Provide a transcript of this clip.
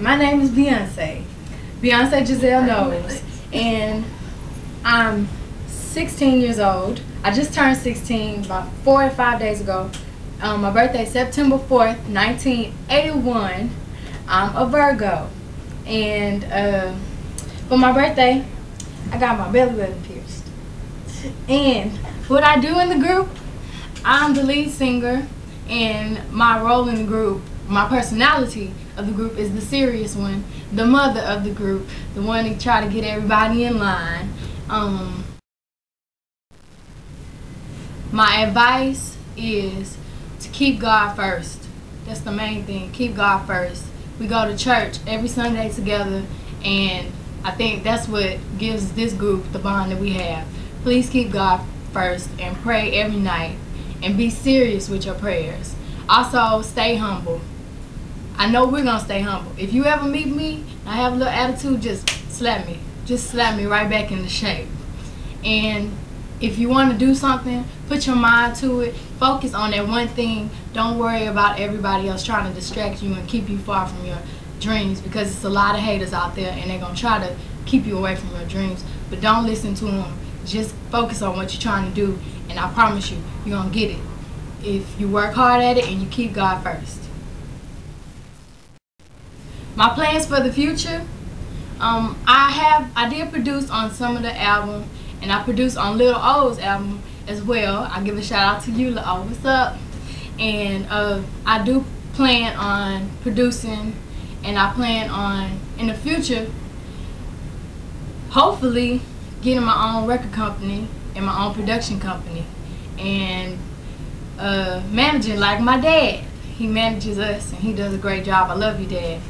My name is Beyonce. Beyonce Giselle Knowles. And I'm 16 years old. I just turned 16 about four or five days ago. Um, my birthday is September 4th, 1981. I'm a Virgo. And uh, for my birthday, I got my belly button pierced. And what I do in the group, I'm the lead singer, and my role in the group, my personality of the group is the serious one, the mother of the group, the one to try to get everybody in line. Um, my advice is to keep God first. That's the main thing. Keep God first. We go to church every Sunday together, and I think that's what gives this group the bond that we have. Please keep God first and pray every night and be serious with your prayers. Also, stay humble. I know we're gonna stay humble. If you ever meet me, I have a little attitude, just slap me. Just slap me right back into shape. And if you want to do something, put your mind to it. Focus on that one thing. Don't worry about everybody else trying to distract you and keep you far from your dreams because it's a lot of haters out there and they're going to try to keep you away from your dreams. But don't listen to them. Just focus on what you're trying to do and I promise you, you're going to get it. If you work hard at it and you keep God first. My plans for the future, um, I have I did produce on some of the album and I produced on Lil O's album as well. I give a shout out to you, Lil O. What's up? And uh, I do plan on producing, and I plan on in the future, hopefully, getting my own record company and my own production company, and uh, managing like my dad. He manages us, and he does a great job. I love you, Dad.